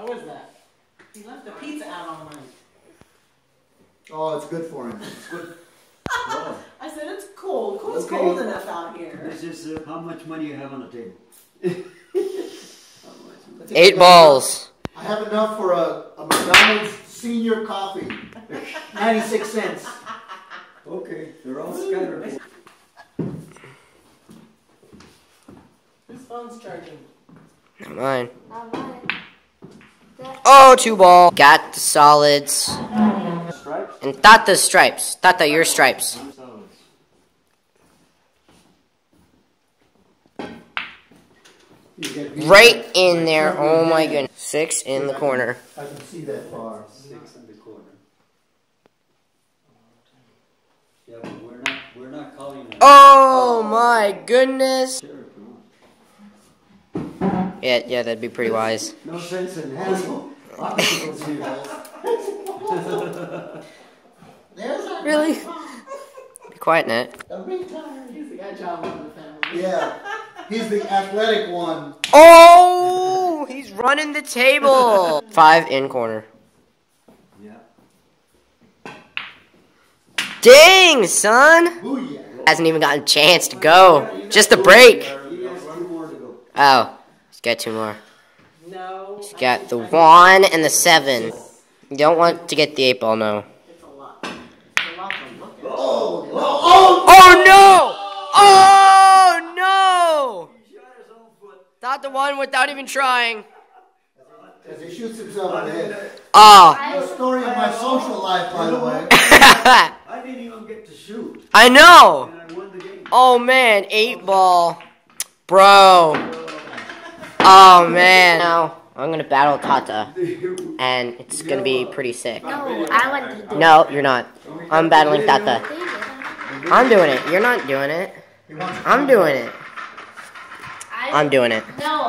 How was that? He left the pizza out all night. Oh, it's good for him. It's good. Well, I said it's cold. Cool, It's Okay. cold enough out here. This is uh, how much money you have on the table. Eight balls. I have enough for a, a McDonald's senior coffee. 96 cents. Okay, they're all scattered. Whose phone's charging? Not mine. Oh, two ball. Got the solids. Stripes? And Tata's stripes. Tata, your stripes. I'm solids. You get me- Right in there. Oh my goodness. Six in the corner. I can see that far. Six in the corner. Yeah, but we're not, we're not calling it. Oh my goodness. Sure. Yeah, yeah, that'd be pretty wise. No sense in having obstacles here. There's Really? Be quiet, Nat. He's the guy John in the family. Yeah. He's the athletic one. Oh, he's running the table. Five in corner. Yeah. Dang, son. Booyah. Hasn't even gotten a chance to go. Just a break. He has two more to go. Oh, he's got two more. No. He's I got the I- one and the seven. You don't want to get the eight ball, no. It's a lot. It's a lot to. Oh, no. Oh, Oh no! Oh no! Oh, Shot his own foot. Not the one without even trying. As he shoots himself in the head. Ah. Oh. The story of my social life, by the way. I didn't even get to shoot, I know. and I won the game. Oh man, eight ball. Bro. Oh man. Now, I'm gonna battle Tata. And it's gonna be pretty sick. No, I want to do No, you're not. I'm battling Tata. I'm doing it. You're not doing it. He wants to I'm doing it. I'm doing it. no.